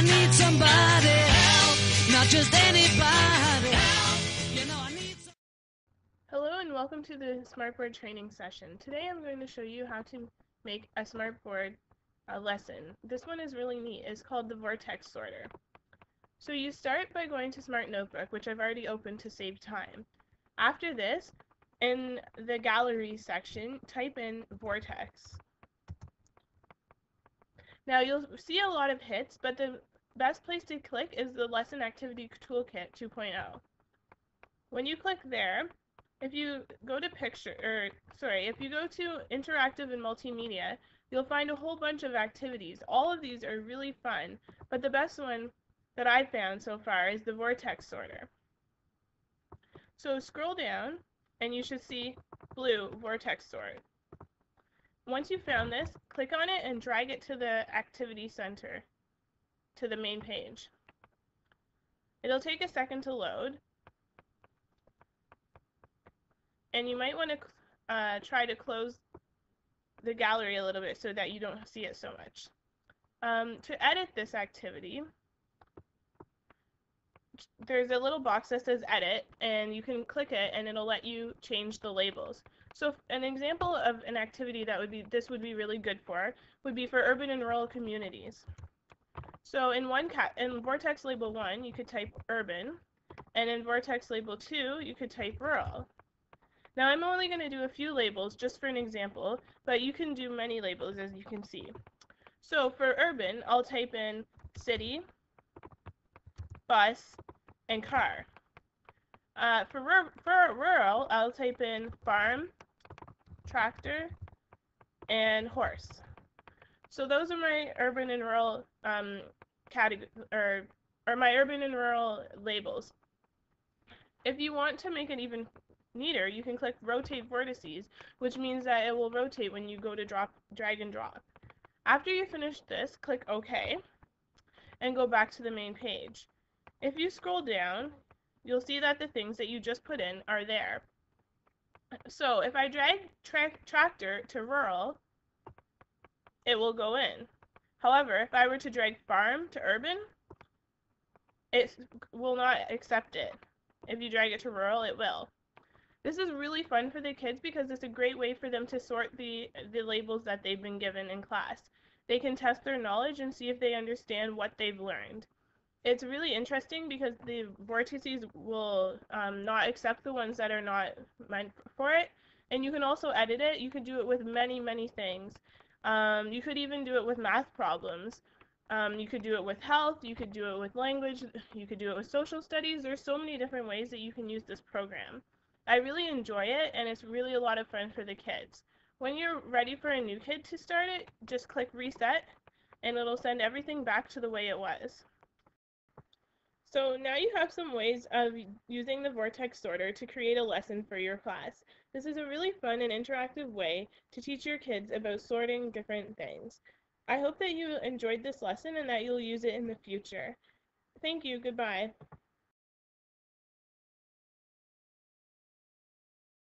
Need somebody help, not just anybody. Hello and welcome to the Smartboard training session. Today I'm going to show you how to make a Smartboard uh, lesson. This one is really neat. It's called the Vortex Sorter. So you start by going to Smart Notebook, which I've already opened to save time. After this, in the gallery section, type in Vortex. Now you'll see a lot of hits, but the best place to click is the Lesson Activity Toolkit 2.0. When you click there, if you go to picture, or sorry, if you go to interactive and multimedia, you'll find a whole bunch of activities. All of these are really fun, but the best one that I've found so far is the vortex sorter. So scroll down and you should see blue vortex sort. Once you've found this, click on it and drag it to the activity center, to the main page. It'll take a second to load, and you might want to uh, try to close the gallery a little bit so that you don't see it so much. Um, to edit this activity, there's a little box that says edit and you can click it and it'll let you change the labels. So an example of an activity that would be this would be really good for would be for urban and rural communities. So in one cat in vortex label 1 you could type urban and in vortex label 2 you could type rural. Now I'm only going to do a few labels just for an example, but you can do many labels as you can see. So for urban, I'll type in city, bus, and car. Uh, for, for rural, I'll type in farm, tractor, and horse. So those are my urban and rural um, category or or my urban and rural labels. If you want to make it even neater, you can click rotate vertices, which means that it will rotate when you go to drop, drag and drop. After you finish this, click OK and go back to the main page. If you scroll down, you'll see that the things that you just put in are there. So if I drag tra tractor to rural, it will go in. However, if I were to drag farm to urban, it will not accept it. If you drag it to rural, it will. This is really fun for the kids because it's a great way for them to sort the, the labels that they've been given in class. They can test their knowledge and see if they understand what they've learned. It's really interesting because the vortices will um, not accept the ones that are not meant for it. And you can also edit it. You can do it with many, many things. Um, you could even do it with math problems. Um, you could do it with health. You could do it with language. You could do it with social studies. There's so many different ways that you can use this program. I really enjoy it and it's really a lot of fun for the kids. When you're ready for a new kid to start it, just click reset and it'll send everything back to the way it was. So now you have some ways of using the Vortex sorter to create a lesson for your class. This is a really fun and interactive way to teach your kids about sorting different things. I hope that you enjoyed this lesson and that you'll use it in the future. Thank you. Goodbye.